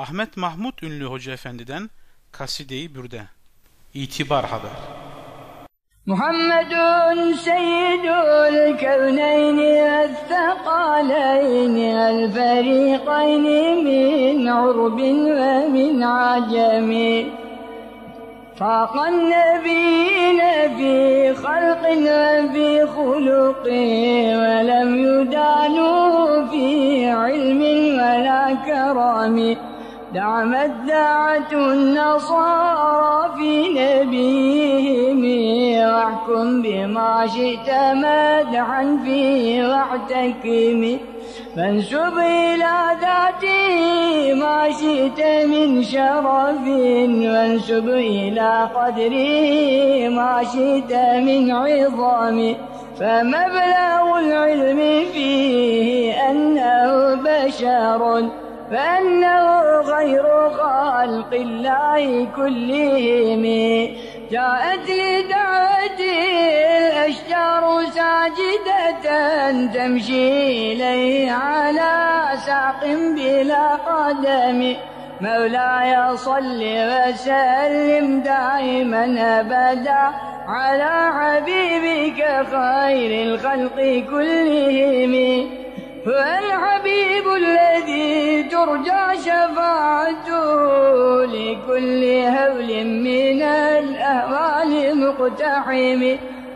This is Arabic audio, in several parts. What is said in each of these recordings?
Ahmet Mahmut ünlü Hoca Efendi'den Kaside-i Bürde. İtibar haber. محمد سيد الكونين الثقلين الفريقين من عرب ومن عجم فاق النبيين في خلق وفي خلق ولم يدانوا في علم ولا كرم دعمت دعت النصارى في نبيهم. واحكم بما شئت مدحا فيه واعتكم فانسب إلى ذاته ما شئت من شرف. وانسب إلى قدره ما شئت من عظام. فمبلغ العلم فيه أنه بشر. فأنه غير خلق الله كلهم. جاءت لدعوته الأشجار ساجدة تمشي إليه على ساق بلا قدم. مولاي صل وسلم دائما أبدا على حبيبك خير الخلق كلهم. هو الحبيب الذي ترجى شفاعته لكل هول من الأهوال مقتحم.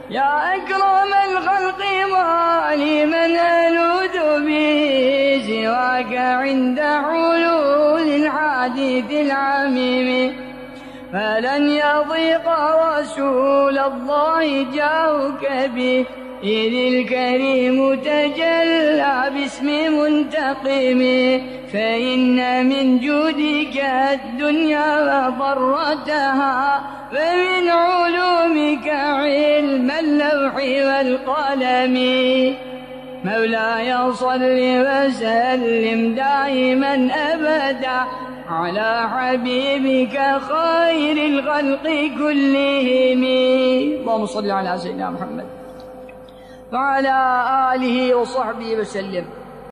يا أكرم الخلق ما من ألوذ به سواك عند حلول الحديث العميم. فلن يضيق رسول الله جاءك به. إذ الكريم تجلى باسم منتقم فإن من جودك الدنيا وضرتها ومن علومك علم اللوح والقلم. مولاي صل وسلم دائما أبدا على حبيبك خير الخلق كلهم. اللهم صل على سيدنا محمد. وعلى آله وصحبه وسلم.